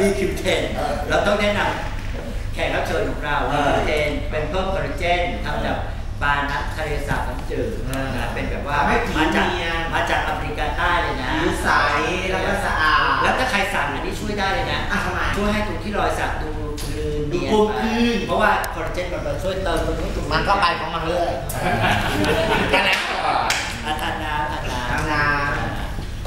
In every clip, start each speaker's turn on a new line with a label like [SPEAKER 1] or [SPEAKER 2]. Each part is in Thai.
[SPEAKER 1] มี
[SPEAKER 2] Q10
[SPEAKER 1] เรา
[SPEAKER 2] ต้องแนะนำแขกรับเชิญของเรา
[SPEAKER 1] เอ
[SPEAKER 2] มี
[SPEAKER 1] อ
[SPEAKER 2] Q10 เป็นเพิ่มคอลลาเจนทำจากปลานักทะเลสาบน้ำจืด
[SPEAKER 1] เออ
[SPEAKER 2] นะเป็นแบบว่า
[SPEAKER 1] ทำให้ผิว
[SPEAKER 2] มาจาก
[SPEAKER 1] เนียน
[SPEAKER 2] มาจากอเมริกาใต้เลยนะ
[SPEAKER 1] ผิวใสแล้วก็สะอาด
[SPEAKER 2] แล้วถ้าใครสั่งอันนี้ช่วยได้เลยนะ
[SPEAKER 1] อะทำไม
[SPEAKER 2] ช่วยให้ตรงที่รอยสักดูกลืนเนียน
[SPEAKER 1] ดูกลม
[SPEAKER 2] ไป
[SPEAKER 1] กลืน
[SPEAKER 2] เพราะว่าคอลลาเจนมันมาช่วยเติมตรงนี้ตรงนี้
[SPEAKER 1] มันก็ไปของมันเลย
[SPEAKER 3] กันแล้วก่อน
[SPEAKER 2] อาทานน้ำทานน้ำ
[SPEAKER 1] ทางนา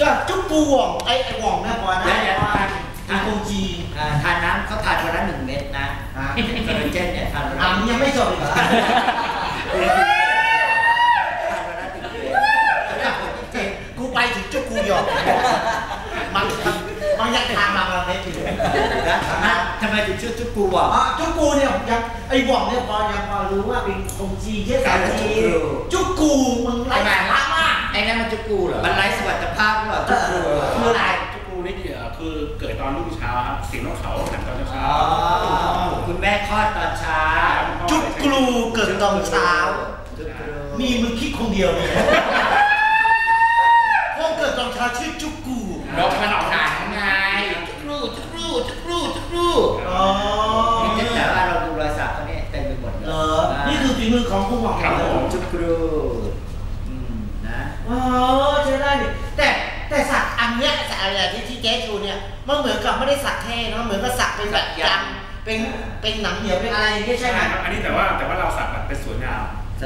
[SPEAKER 1] ก็จุ๊บปูหว่องไอ้ไอ้หว่อง ทางคงจี
[SPEAKER 2] อ่าทานน้ำเขาทานวันละหนึ่งเม็ดนะ
[SPEAKER 1] อะ
[SPEAKER 2] คอลลาเจนเนี่ยทานวันละ
[SPEAKER 1] อะมึงยังไม่จบอีกเหรอ
[SPEAKER 2] ทานวันละหนึ่งเม็ดแล้วผลที่จริง
[SPEAKER 1] กูไปถึงจุ๊บกูหยอกมันมันยังทางมาประเทศอยู่
[SPEAKER 2] นะนะทำไมถึงชื่อจุ๊บกูบอก
[SPEAKER 1] อ๋อจุ๊บกูเนี่ยยังไอ้หว่องเนี่ยพอยังพอรู้ว่าเป็นคงจีเชื่อสายจีจุ๊บกูมึงไร้สาระมาก
[SPEAKER 3] ไอ้นั่นมันจุกูเหรอ
[SPEAKER 2] มันไร้สวัสดิภาพหรือเปล่าจุ๊บกู
[SPEAKER 1] คืออะไร
[SPEAKER 4] จุกูนี่เอ่อคื อเกิดตอนรุ่งเช้าครับเสียงนกเขาหันตอนเช้า
[SPEAKER 2] อ๋อคุณแม่คลอดตอนเช้า
[SPEAKER 1] จุ๊บกูเกิดตอนเช้า
[SPEAKER 2] จุ๊บกู
[SPEAKER 1] มีมึงคิดคนเดียวเลยพวกเกิดตอนเช้าชื่อจุ๊บกู
[SPEAKER 3] นกมันออกหางไงจุกรูจุกรูจุกรูจุกรู
[SPEAKER 1] อ๋อ
[SPEAKER 2] แต่ว่าเราดูรอยสักเขาเนี่ยเต็มไปหมดเลย
[SPEAKER 1] เออนี่คือฝีมือของผู้หวัง
[SPEAKER 4] ครับผม
[SPEAKER 2] จุ๊บกูอืมนะ
[SPEAKER 1] อ๋อใช้ได้ดิแต่แต่สักอันเนี้ยสักอะไรที่ที่เจ๊ชูเนี่ย มันเหมือนกับไม่ได้สักเท่เนอะเหมือนกับสักเป็นแบบยันเป็นเป็นหนังเหนียวเป็นอะไรอย่างเงี้ยใช่ไหม
[SPEAKER 4] ครับอันนี้แต่ว่าแต่ว่าเราสักแบบเป็นสวยงาม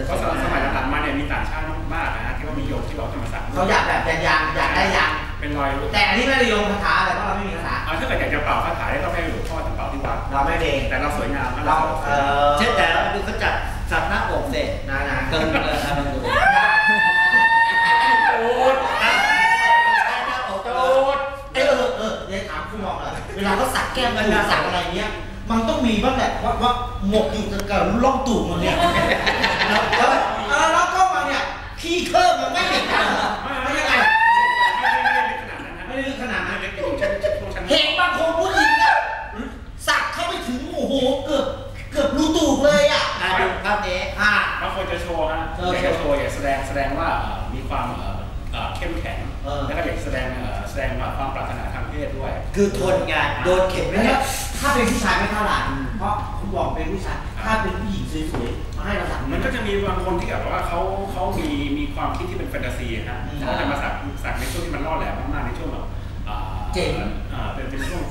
[SPEAKER 4] เพราะสมัยหลังๆมาเนี่ยมีต่างชาติมากนะฮะที่ว่ามีโยมที่บอกจะมาสัก
[SPEAKER 1] เขาอยากแบบยางอยากได้ยาง
[SPEAKER 4] เป็นรอย
[SPEAKER 1] แต่อันนี้ไม่ได้ลงคาถาอะไรเพราะเราไม่มีคาถา
[SPEAKER 4] เอาถ้าเกิดอยากจะเป่าคาถาได้ต้องให้หลวงพ่อท่านเป่าที่วัด
[SPEAKER 1] เราไม่เอง
[SPEAKER 4] แต่เราสวยงามนะ
[SPEAKER 1] เราเออ
[SPEAKER 2] เช่นแต่เราดูเขาจัดสักหน้าอกเสร็จ
[SPEAKER 1] นะนะ
[SPEAKER 2] เกินเลยทำมาดู
[SPEAKER 3] โอ๊ต
[SPEAKER 2] ใช่หน้าอก
[SPEAKER 3] โอ๊
[SPEAKER 2] โต
[SPEAKER 3] ต
[SPEAKER 1] เออเออเออเดี๋ยวถามคุณหมอหน่อยเวลาเขาสักแก้มตูดสักอะไรเงี้ย มันต้องมีบ้างแหละว่าว่าหมกอยู่กับร่องตูดมันเนี่ยแล้วแล้วเออแล้วก็มาเนี่ยขี้เคิร์มันไม่เห็นกันเหรอไม่ยังไง
[SPEAKER 4] ไม่ได้เล็กขนาดนั้นนะ
[SPEAKER 1] ไม่ได้ลึกขนาดนั้น
[SPEAKER 4] เล็กอยู่ชั้นชั้นชั้น
[SPEAKER 1] เห็นบางคนผู้หญิงอะสักเข้าไปถึงโอ้โหเกือบเกือบรูตูดเลยอะ
[SPEAKER 2] อะดูภาพนี้
[SPEAKER 1] อ่า
[SPEAKER 4] บางคนจะโชว์ฮะ
[SPEAKER 1] เออ
[SPEAKER 4] อยากจะโชว์อยากแสดงแสดงว่าเอ่อมีความเอ่อเอ่อเข้มแข็ง
[SPEAKER 1] เออ
[SPEAKER 4] แล้วก็อยากแสดงเอ่อแสดงความปรารถนาทางเพ ศด้วย
[SPEAKER 2] คือทนงานโดนเข็มไม่
[SPEAKER 1] แล้ว
[SPEAKER 2] ได้
[SPEAKER 1] ถ้าเป็นผู้ชายไม่เท่าไหร่เพราะคุณบอกเป็นผู้ชายถ้าเป็นผู้หญิงสวยๆมาให้เราสัก
[SPEAKER 4] มันก็จะมีบางคนที่แบบว่าเขาเขามีมีความคิดที่เป็นแฟนตาซีฮะ
[SPEAKER 1] อืม
[SPEAKER 4] เขาจะมาสักสักในช่วงที่มันล่อแหลมมากๆในช่วงแบบอ่า
[SPEAKER 1] เจ๋ง
[SPEAKER 4] อ่าเป็นเป็นช่วง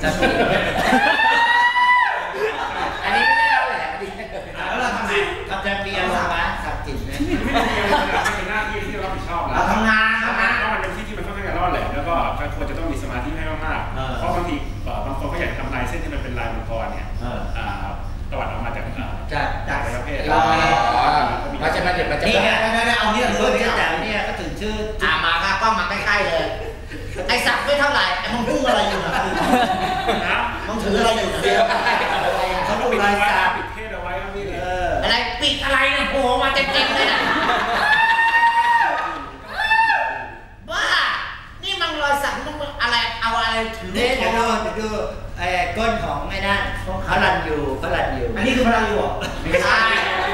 [SPEAKER 2] มึ
[SPEAKER 1] ง
[SPEAKER 4] พุ่งอะ
[SPEAKER 2] ไรอยู่
[SPEAKER 1] นะ
[SPEAKER 4] นะ
[SPEAKER 1] มึงถืออะไรอยู่นะเดียว
[SPEAKER 2] เขาดู
[SPEAKER 4] ปิด
[SPEAKER 2] รอย
[SPEAKER 4] ไว้
[SPEAKER 2] สัก
[SPEAKER 4] ปิดเพศเอาไว้ครับพี่
[SPEAKER 2] เออ
[SPEAKER 1] อะไรปิดอะไรเนี่ยโผล่มาเต็มๆเลยนะบ้านี่มันรอยสักมันอะไรเอาอะไรถือ
[SPEAKER 2] นี่เดี๋ยวดูเดี๋ยวดูไอ้ก้นของไอ้นั่นพลันอยู่พลันอยู่
[SPEAKER 1] อันนี้คือพลังอยู่เหรอ
[SPEAKER 4] ไม่ใช่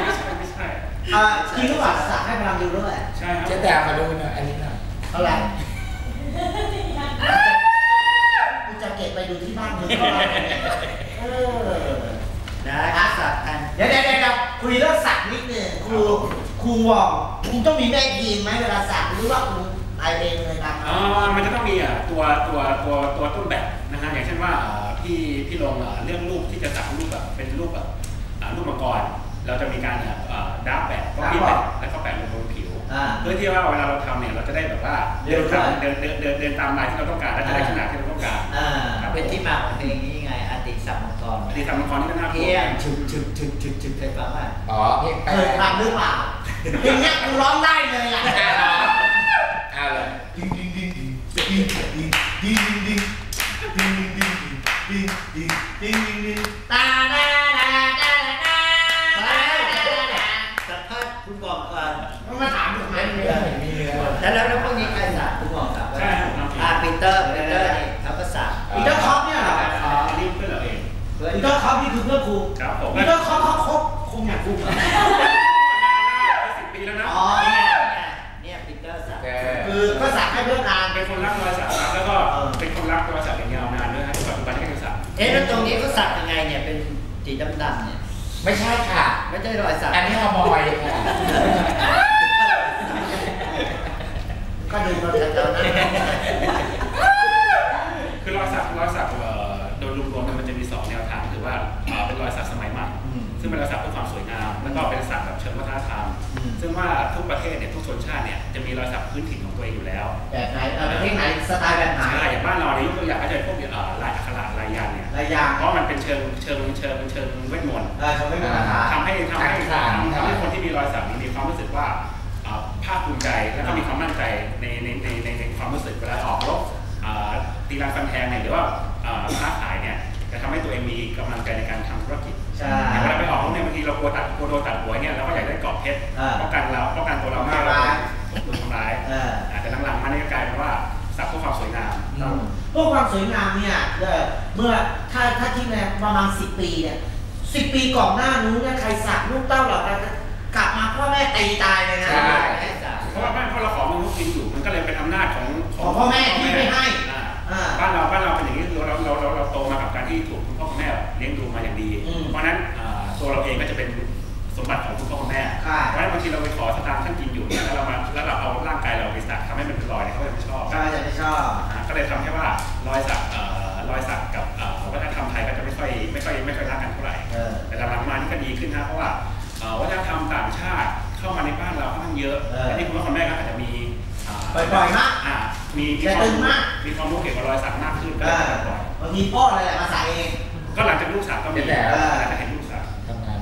[SPEAKER 4] ไม่ใช่ไม่ใช่
[SPEAKER 1] อ่าจริงหรือเปล่าสักให้พลังอยู่ด้วย
[SPEAKER 4] ใช่ครับ
[SPEAKER 3] เจ๊แต่มาดูหน่อยอันนี้หน่อย
[SPEAKER 1] เท่าไหร่กู จะเก็บไปดูที่บ้านมึงเออ
[SPEAKER 2] นะสักกัน
[SPEAKER 1] เดี๋ยวเดี๋ยวเดี๋ยวคุยเรื่องสักนิดหนึงครูครูบอกคุณต้องมีแม่ทีมไหมเวลาสักหรือว่าคุณไอเองเลยครับ
[SPEAKER 4] อ่ามันจะต้องมีอะตัวตัวตัวตัวต้นแบบนะฮะอย่างเช่นว่าอ่าพี่พี่ลงอะเรื่องรูปที่จะสักรูปแบบเป็นรูปแบบอ่ารูปมังกรเราจะมีการอ่าดับแบบก็พิมพ์แบบแล้วก็แปะลงบนผิว
[SPEAKER 1] อ่า
[SPEAKER 4] เพื่อที่ว่าเวลาเราทำเนี่ยเราจะได้แบบว่า
[SPEAKER 1] เร็
[SPEAKER 4] เดิ
[SPEAKER 1] วน
[SPEAKER 4] ตาม
[SPEAKER 1] ด้วย
[SPEAKER 4] เดินเดินเดินเดินตามลายที่เราต้องการและจะได้ขนาดที่เราต้องการ
[SPEAKER 1] อ่า
[SPEAKER 2] เป็นที่มาของเพลงนี้ไงอาติสักมังกร
[SPEAKER 4] ดีทำมังกรนี่ก็น่ากลั
[SPEAKER 2] เที่
[SPEAKER 4] วย
[SPEAKER 2] งชึกชึกชึกชึกชึกเคยฟังป่ะ
[SPEAKER 3] อ๋อเพลงแปล
[SPEAKER 1] เคยฟังหรือเปล่าเพลงเนี้ยกูร้องได้เลยอะ
[SPEAKER 3] อ่าเหรอเอาเลย
[SPEAKER 1] ดิงดิงดิงดิงดิงดิงดิงดิงดิงดิงดิงดิงดิงดิงดิงตาดาดาดาดาดาดา
[SPEAKER 2] สัมภาษณ์คุณบอกก่อน
[SPEAKER 1] มันมาถามทำไม
[SPEAKER 3] เนื้อเห็นมีเนื้อ
[SPEAKER 2] แล้วแล้วแล้วพวกนี้ใครสักคุณบอกครับ
[SPEAKER 4] ใช่ครับ
[SPEAKER 2] อ่าปีเตอร์ปีเตอร์นี่
[SPEAKER 4] เป็นคนรักรอยสักครับแล้วก็เป็นคนรักรอยสักอย่างยาวนานด้วยนะปัจจุบันก็ยังสัก
[SPEAKER 2] เอ๊ะแล้วตรงนี้เขาสักยังไงเนี่ยเป็นสีดำๆเนี่ย
[SPEAKER 3] ไม่ใช่ค่ะ
[SPEAKER 2] ไม่ใช่รอยสัก
[SPEAKER 3] อันนี้ฮอร์โมอยค่ะ
[SPEAKER 4] ลายยันต์เนี่ย
[SPEAKER 1] ระยาง
[SPEAKER 4] เพราะมันเป็นเชิงเชิงเชิงเชิงเวทมนต์
[SPEAKER 1] เออชมไม่มีปัญหา
[SPEAKER 4] ทำให้ทำให้ทำทำให้คนที่มีรอยสักนี่มีความรู้สึกว่าเอ่อภาคภูมิใจแล้วก็มีความมั่นใจในในในในในความรู้สึกเวลาออกรบเอ่อตีรันฟันแทงเนี่ยหรือว่าเอ่อค้าขายเนี่ยจะทำให้ตัวเองมีกำลังใจในการทำธุรกิจ
[SPEAKER 1] ใช่
[SPEAKER 4] อย่างเวลาไปออกรบเนี่ยบางทีเรากลัวตัดกลัวโดนตัดหัวเนี่ยเราก็อยากได้กรอบเพชร
[SPEAKER 1] อ่า
[SPEAKER 4] ป้องกันเราป้องกันตัวเราไม่ให้เราถูกโดนทำร้าย
[SPEAKER 1] เออ
[SPEAKER 4] อ่าแต่หลังๆมาเนี่ยก็กลายเป็นว่าสักเพื่อความสวยงาม
[SPEAKER 1] อืมพวกความสวยงามเนี่ยเอ่อ เมื่อถ้าถ้าที่แรงประมาณสิบปีเนี่ยสิบปีก่อนหน้านู้นเนี่ยใครสักลูกเต้าเหล่านั้นกลับมาพ่อแม่ตีตายเลยนะ
[SPEAKER 3] ใช่
[SPEAKER 2] ให้สัก
[SPEAKER 4] เพราะว่าบ้านพ่อเราขอมันทุกกินอยู่มันก็เลยเป็นอำนาจของ
[SPEAKER 1] ของพ่อแม่ที่ไม่ให้
[SPEAKER 4] อ่า
[SPEAKER 1] อ่า
[SPEAKER 4] บ้านเราบ้านเราเป็นอย่างนี้คือเราเราเราเราโตมากับการที่ถูกคุณพ่อคุณแม่เลี้ยงดูมาอย่างดี
[SPEAKER 1] อืม
[SPEAKER 4] เพราะฉะนั้นอ่าตัวเราเองก็จะเป็นสมบัติของคุณพ่อคุณแม่
[SPEAKER 1] ใช่
[SPEAKER 4] เพราะฉะนั้นบางทีเรา เข้ามาในบ้านเราค่อนข้างเยอะ
[SPEAKER 1] เอออั
[SPEAKER 4] นนี้คุณพ่อคุณแม่ก็อาจจะมีอ่า
[SPEAKER 1] บ่อยๆมาก
[SPEAKER 4] อ่ามีมี
[SPEAKER 1] แต่
[SPEAKER 4] ควา
[SPEAKER 1] ตึ
[SPEAKER 4] ม
[SPEAKER 1] งมาก
[SPEAKER 4] มีความรู้เกี่ยวกับรอยสักมากขึ้นก็
[SPEAKER 1] เอ
[SPEAKER 4] เลย
[SPEAKER 1] อ
[SPEAKER 4] จะบ่อย
[SPEAKER 1] บางทีพ่ออะไรแหละมาใส่เอง
[SPEAKER 4] ก็หลังจากลูกสักก็มี
[SPEAKER 3] เดี๋ยว
[SPEAKER 1] แต่
[SPEAKER 4] หลังจากเห็นลูกสัก
[SPEAKER 3] ทำงาน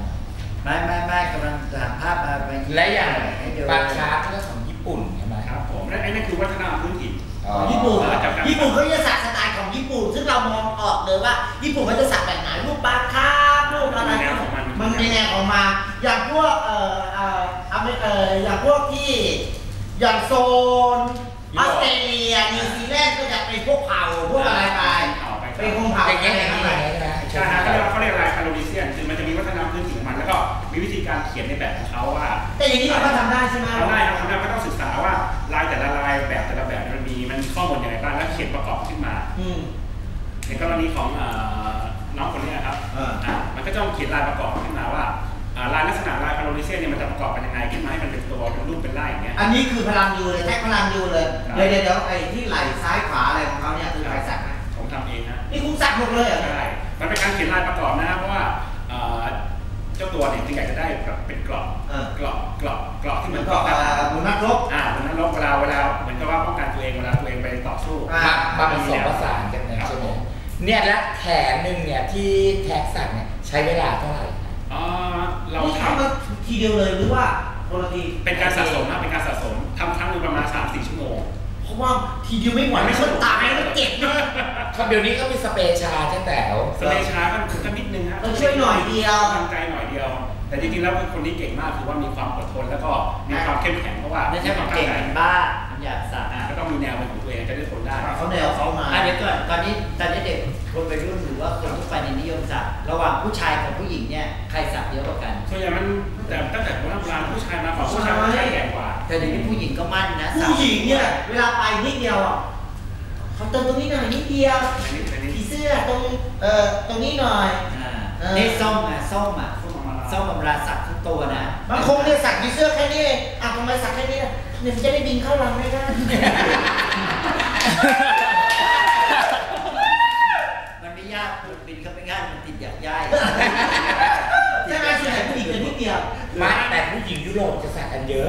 [SPEAKER 2] ไม่ไม่ไม่กำลังจะหาภาพมาไป
[SPEAKER 3] และอย่าง
[SPEAKER 2] ให้ดู
[SPEAKER 3] ปลาคาร์ฟก็ของญี่ปุ่นใช่ไหม
[SPEAKER 4] ครับผมและไอ้นั่นคือวัฒนธรรมพื้นถิ่น
[SPEAKER 3] อ๋อ
[SPEAKER 1] ญี่ปุ่น
[SPEAKER 4] เออจำกัด
[SPEAKER 1] ญี่ปุ่นเขาจะสักสไตล์ของญี่ปุ่น ซึ่งเรามองออกเลยว่า ญี่ปุ่นเขาจะสักแบบไหนรูปปลาคาร์ฟรูปอะไร
[SPEAKER 4] มีแนวของมัน
[SPEAKER 1] มันมีแนวของมันอย่างพวกเอ่อเอ่อ อเมริเอ่ออย่างพวกที่อย่างโซนออสเตรเลียนิวซีแลนด์ก็จะเป็นพวกเผ่าพวกอะไรไป
[SPEAKER 4] เผ่าไป
[SPEAKER 1] เป็นคงเผ่า
[SPEAKER 3] อย่างเงี้ย
[SPEAKER 1] ไป
[SPEAKER 3] อย่าง
[SPEAKER 1] ไป
[SPEAKER 3] เงี้ยอย่างเงี้ย
[SPEAKER 4] ใช่ฮะเขาเรียกว่าเขาเรียกอะไรคาโรลิเซียนคือมันจะมีวัฒนธรรมพื้นถิ่นของมันแล้วก็มีวิธีการเขียนในแบบของเขาว่า
[SPEAKER 1] แต่อย่างนี้เราก็ทำได้ใช่ไหม
[SPEAKER 4] ทำได้ครับทำได้ก็ต้องศึกษาว่าลายแต่ละลายแบบแต่ละแบบมันมีมันมีข้อมูลยังไงบ้างแล้วเขียนประกอบขึ้นมา
[SPEAKER 1] อืม
[SPEAKER 4] ในกรณีของเอ่อน้องคนนี้นะครับ
[SPEAKER 1] เอออะ
[SPEAKER 4] มันก็ต้องเขียนลายประกอบขึ้นมาว่าอ่า ลายลักษณะลายคาโรลิเซียนเนี่ยมันจะประกอบกันยังไงขึ้นมาให้มันเป็นตัวเป็นรูปเป็นลายอย่างเงี้ย
[SPEAKER 1] อันนี้คือพลังยูเลยแท็กพลังยูเลย
[SPEAKER 4] ครับ
[SPEAKER 1] เดี๋ยวเดี๋ยวเดี๋ยวไอ้ที่ไหล่ซ้ายขวาอะไรของเขาเนี่ยคือใครสักนะ
[SPEAKER 4] ผมทำเองนะ
[SPEAKER 1] นี่คุณสักหมดเลยเหรอ
[SPEAKER 4] ใช่มันเป็นการเขียนลายประกอบนะเพราะว่าเอ่อเจ้าตัวเนี่ยจริงๆอยากจะได้แบบเป็นกรอบ
[SPEAKER 1] เออก
[SPEAKER 4] รอบกรอบกรอบที่
[SPEAKER 1] เห
[SPEAKER 4] เห
[SPEAKER 1] มื
[SPEAKER 4] มื
[SPEAKER 1] อ
[SPEAKER 4] อนน
[SPEAKER 1] กั
[SPEAKER 4] กั
[SPEAKER 1] บบเอ่อบุญนักรบ
[SPEAKER 4] อ่าเหมือนนั้นลบเวลาเวลาเหมือนกับว่าป้องกันตัวเองเวลาตัวเองไปต่อสู้
[SPEAKER 1] อ่า
[SPEAKER 3] มามาผสมผสานกันเนี่ยใช่ไหมเนี่ยและแขนหนึ่งเนี่ยที่แท็กสักเนี่ยใช้เวลาเท่าไหร่
[SPEAKER 4] อ่า เรา
[SPEAKER 1] นี่
[SPEAKER 4] ท
[SPEAKER 1] ทำมาทีเดียวเลยหรือว่าคนละทีำ
[SPEAKER 4] เป็นการสะสมนะเป็นการสะสมทำครั้งหนึงประมาณ3-4ชั่วโมง
[SPEAKER 1] เพราะว่าทีเดียวไม่ไหวไม่คนตายแล้วเจ็บมาก
[SPEAKER 3] ครับเดี๋ยวนี้ก็มีสเปรย์ชาใช่แต่ว
[SPEAKER 4] สเตชาก็คือก็นิดนึงฮะ
[SPEAKER 1] เออช่วยหน่อยเดียว
[SPEAKER 4] กำลังใจหน่อยเดียว แต่จริงๆแล้วคนที่เก่งมากคือว่ามีความอดทนแล้วก็มีความเข้มแข็งเพราะว่า
[SPEAKER 2] ไม่ใช่มันเก่งเป็นบ้ามันอยากสัก
[SPEAKER 4] อ่าก็ต้องมีแนวเป็นของตัวเองจะได้ทนได้
[SPEAKER 1] เขาแนวเขามา
[SPEAKER 2] อะเดี๋ยวก่อนตอนนี้ตอนนี้เด็กคนวัยรุ่นหรือว่าคนทั่วไปในนิยมสักระหว่างผู้ชายกับผู้หญิงเนี่ยใครสักเยอะกว่ากัน
[SPEAKER 4] ส่วนใหญ่มันแต่ตั้งแต่โบราณโบราณผู้ชายมาก่อนผู้ชายผู้ชายแก่กว่า
[SPEAKER 2] แต่เดี๋ยวนี้ผู้หญิงก็มั่นนะสัก
[SPEAKER 1] ผู้หญิงเนี่ยเวลาไปนิดเดียวอะเขาเติมตรงนี้หน่อยนิดเดียว
[SPEAKER 4] อันนี้อันนี้
[SPEAKER 1] ผีเสื้อตรงเอ่อตรงนี้หน่อย
[SPEAKER 2] อ่า
[SPEAKER 1] เออ
[SPEAKER 2] นี่ส้มอะส้มอะ
[SPEAKER 4] ส้มออกมาแล้ว
[SPEAKER 2] ส้มบำราสักทั้งตัวนะ
[SPEAKER 1] บางคนเนี่ยสักผีเสื้อแค่นี้เองอะทำไมสักแค่นี้ล่ะเนี่ยมันจะได้บินเข้ารังได้ได้
[SPEAKER 2] มันไม่ยากคุณบินเข้าไปง่ายมันติดอยากย่าย
[SPEAKER 1] จะนิดเดียว
[SPEAKER 3] ไม่แต่ผู้หญิงยุโรปจะสักกันเยอะ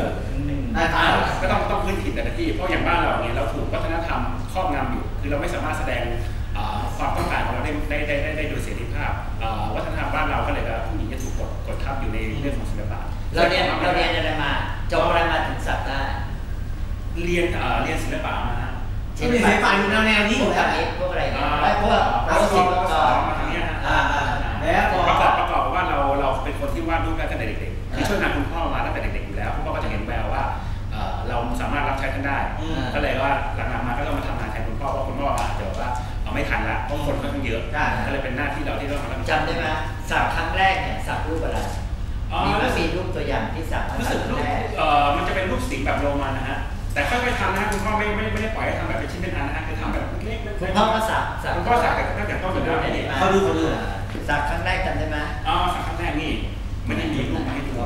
[SPEAKER 1] อะ
[SPEAKER 4] อ่าก็ต้องต้องพื้นถิ่นแต่ละที่เพราะอย่างบ้านเราเนี่ยเราถูกวัฒนธรรมครอบงำอยู่ คือเราไม่สามารถแสดงอ่าความต้องการของเราได้ได้ได้ได้ได้โดยเสรีภาพอ่าวัฒนธรรมบ้านเราก็เลยแบบผู้หญิงจะถูกกดกดทับอยู่ในเรื่องของศิลปะ
[SPEAKER 2] เราเรียนเราเรียนอะไรมาจบอะไรมาถึงสักได้
[SPEAKER 4] เรียนเอ่อเรียนศิลปะมาฮะ
[SPEAKER 1] ที่มีสายป่านอยู่แนวๆนี้
[SPEAKER 2] พ
[SPEAKER 1] อ
[SPEAKER 2] ว
[SPEAKER 1] ยู่
[SPEAKER 2] ก
[SPEAKER 1] แล้
[SPEAKER 2] อะ
[SPEAKER 1] ว
[SPEAKER 2] ไรพวกอะไร
[SPEAKER 4] อ่า
[SPEAKER 2] เนี่ยพวก
[SPEAKER 4] ป
[SPEAKER 2] พวก
[SPEAKER 4] ส
[SPEAKER 2] ศิล
[SPEAKER 4] ป
[SPEAKER 2] ป
[SPEAKER 4] ช่วยงานคุณพ่อมาตั้งแต่เด็กๆอยู่แล้วคุณพ่อก็จะเห็นแววว่าเอ่อเราสามารถรับใช้ท่านได้
[SPEAKER 1] อืม
[SPEAKER 4] ก็เลยว่าหลังๆมาก็ต้องมาทำงานแทนคุณพ่อเพราะคุณพ่ออาจจะแบบว่าเอาไม่ทันละเพราะคนค่อนข้างเยอะ
[SPEAKER 1] ใช่
[SPEAKER 4] ก็เลยเป็นหน้าที่เราที่ต้องมารับผิดชอบ
[SPEAKER 2] จำได้ไหมสักครั้งแรกเนี่ยสักรูปอะไร
[SPEAKER 4] อ๋อ
[SPEAKER 2] มีไหมมีรูปตัวอย่างที่สักครั้ง
[SPEAKER 4] รู้สึกรูป
[SPEAKER 2] แรก
[SPEAKER 4] เอ่อมันจะเป็นรูปสิงห์แบบโรมันนะฮะแต่ค่อยๆทำนะคุณพ่อไม่ไม่ไม่ได้ปล่อยให้ทำแบบเป็นชิ้นเป็นอันนะคือทำแบบเล็กๆ
[SPEAKER 2] คุณพ่อก็สักสัก
[SPEAKER 4] คุณพ่อสักแต่ตั้งแต่ต้นจนจบนี่
[SPEAKER 1] เขาดูเขาดู
[SPEAKER 2] สักครั้งแรกจำได้ไหม
[SPEAKER 4] อ๋อสักครั้งแรกนี่ไม่ได้มีรูปมาให้ดู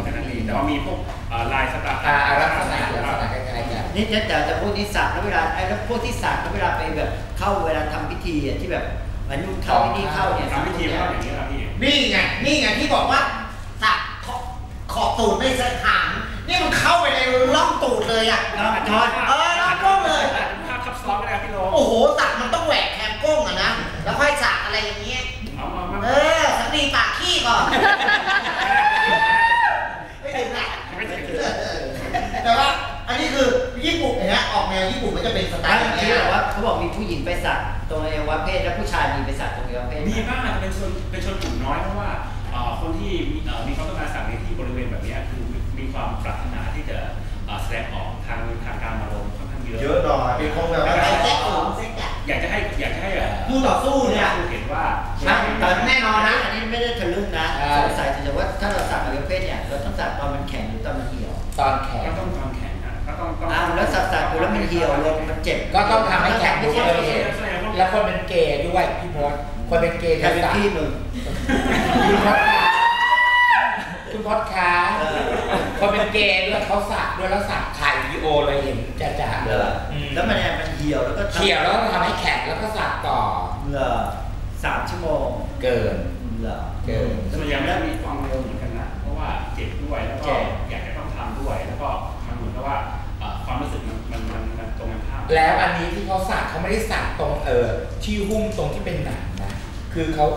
[SPEAKER 4] แค่นั้นเองแต่ว่ามีพวกเอ่อลายสตาร์
[SPEAKER 3] อ่าลักษณะลักษณะคล้ายๆกัน
[SPEAKER 2] นี่จะแต่แต่พวกที่สักแล้วเวลาไอ้แล้วพวกที่สักแล้วเวลาไปแบบเข้าเวลาทำพิธีอะที่แบบอันนู้นเข้าที่นี่เข้าเนี่ย
[SPEAKER 4] ทำพิธีเข้าอย่างนี้ละพี่
[SPEAKER 1] นี่ไงนี่ไงที่บอกว่าสักขอบขอบตูดไม่ใช่หางนี่มันเข้าไปในร่องตูดเลยอะ
[SPEAKER 2] เอามาจอย
[SPEAKER 1] เออรับกล้องเลย
[SPEAKER 4] ภาพทับซ้อนก็ได้ครับพี่โล
[SPEAKER 1] โอ้โหสักมันต้องแหวกแคมก้งอะนะแล้วค่อยสักอะไรอย่างเงี้ย
[SPEAKER 4] เอามามา
[SPEAKER 1] เออสักดีปากขี้ก่อน ไม่ถึงนะ
[SPEAKER 4] ไม่ถึง
[SPEAKER 1] แต่ว่าอันนี้คือญี่ปุ่นเห็นไหมออกแนว ญี่ปุ่นก็จะเป็นสไต
[SPEAKER 2] ร้าน
[SPEAKER 1] ล์อย่าง
[SPEAKER 2] ที่
[SPEAKER 1] เงี้ย
[SPEAKER 2] บอกว่าเขาบอกมีผู้หญิงไปสักตรงอวัยวะเพศแล้วผู้ชายมีไปสักตรงอวัยวะเพศ
[SPEAKER 4] มีบ้างแต่เป็นชนเป็นชนกลุ่มน้อยเพราะว่าเอ่อคนที่มีเอ่อมีความต้องการสั่งในที่บริเวณแบบเนี้ยคือมีความปรารถนาที่จะเอ่อแสดงออกทางทางการมาลงค่อนข้างเยอะ
[SPEAKER 1] เยอะ หน่อยเป็นคงแบบว่าไอ้เซ็กสูงเซ็กอะ
[SPEAKER 4] อยากจะให้อยากจะให้เอ่อ
[SPEAKER 1] คู่ต่อสู้เนี่ย
[SPEAKER 4] เห็นว่า
[SPEAKER 1] นะแต่แน่นอนนะ
[SPEAKER 2] อันนี้ไม่ได้ทะลึ่งนะ
[SPEAKER 3] อ่า
[SPEAKER 2] สงสัยแต่ว่าถ้าเราสักอวัยวะเพศเนี่ย เราต้องสักตอนมันแข็งหรือตอนมันเหี่ยว
[SPEAKER 3] ตอนแข
[SPEAKER 4] ก็
[SPEAKER 3] น
[SPEAKER 4] ต้องตอนแข็งนะก็ต้องต้ อง
[SPEAKER 2] อ้าวแล้วสักสักอยู่แล้วมันเหี่ยวลงมันเจ็บ
[SPEAKER 3] ก็ต้องทำให้แข็ง
[SPEAKER 2] ไม่
[SPEAKER 3] ด้
[SPEAKER 2] ใช่
[SPEAKER 3] วย
[SPEAKER 2] ไม่ใช่
[SPEAKER 3] แล้วคนเป็นเกย์ด้วยพี่พศคนเป็นเกย์
[SPEAKER 2] ใคร
[SPEAKER 3] จะ
[SPEAKER 2] เป็น
[SPEAKER 3] สัก
[SPEAKER 2] พี่มึง
[SPEAKER 3] คุณพศคะคุณพศคะ
[SPEAKER 2] เออ
[SPEAKER 3] คนเป็นเกย์ด้วยเขาสักด้วยแล้วสักถ่ายวิดีโอเลยเห็นจ่าๆเลยอืม
[SPEAKER 2] แล้วมันเนี่ยมันเหี่ยวแล้วก็
[SPEAKER 3] เขี่ยวแล้วก็ทำให้แข็งแล้วก็สักต่อ
[SPEAKER 2] เหงื่อสามชั่วโมง
[SPEAKER 3] เกิน
[SPEAKER 2] เหงื่อ
[SPEAKER 3] เกิน
[SPEAKER 4] ส่วนใหญ่ไม่มีความเร็วเหมือนกันนะเพราะว่าเจ็บด้วยแล้ว
[SPEAKER 2] เจ็
[SPEAKER 4] ก็ ความรู้สึกมันมันมันมันตรงกันข้าม
[SPEAKER 3] แล้วอันนี้ที่เขาสักเขาไม่ได้สักตรงเออที่หุ้มตรงที่เป็นหนังนะคือเขา